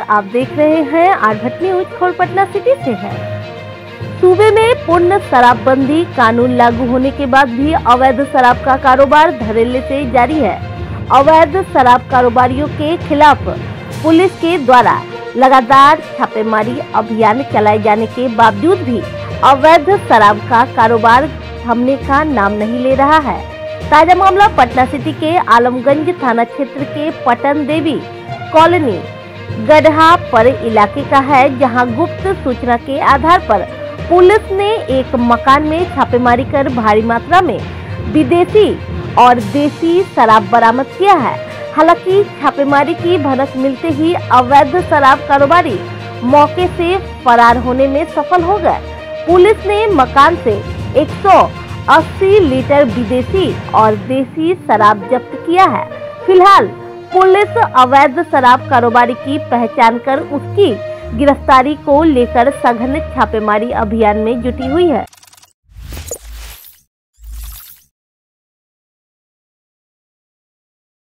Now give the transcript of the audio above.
आप देख रहे हैं आठ न्यूज़ खोल पटना सिटी से है। सूबे में पूर्ण शराबबंदी, कानून लागू होने के बाद भी अवैध शराब का कारोबार धड़ल्ले से जारी है। अवैध शराब कारोबारियों के खिलाफ पुलिस के द्वारा लगातार छापेमारी अभियान चलाए जाने के बावजूद भी अवैध शराब का कारोबार थमने का नाम नहीं ले रहा है। ताज़ा मामला पटना सिटी के आलमगंज थाना क्षेत्र के पटन देवी कॉलोनी गढ़ा पर इलाके का है, जहाँ गुप्त सूचना के आधार पर पुलिस ने एक मकान में छापेमारी कर भारी मात्रा में विदेशी और देसी शराब बरामद किया है। हालाँकि छापेमारी की भनक मिलते ही अवैध शराब कारोबारी मौके से फरार होने में सफल हो गए। पुलिस ने मकान से 180 लीटर विदेशी और देसी शराब जब्त किया है। फ़िलहाल पुलिस अवैध शराब कारोबारी की पहचान कर उसकी गिरफ्तारी को लेकर सघन छापेमारी अभियान में जुटी हुई है।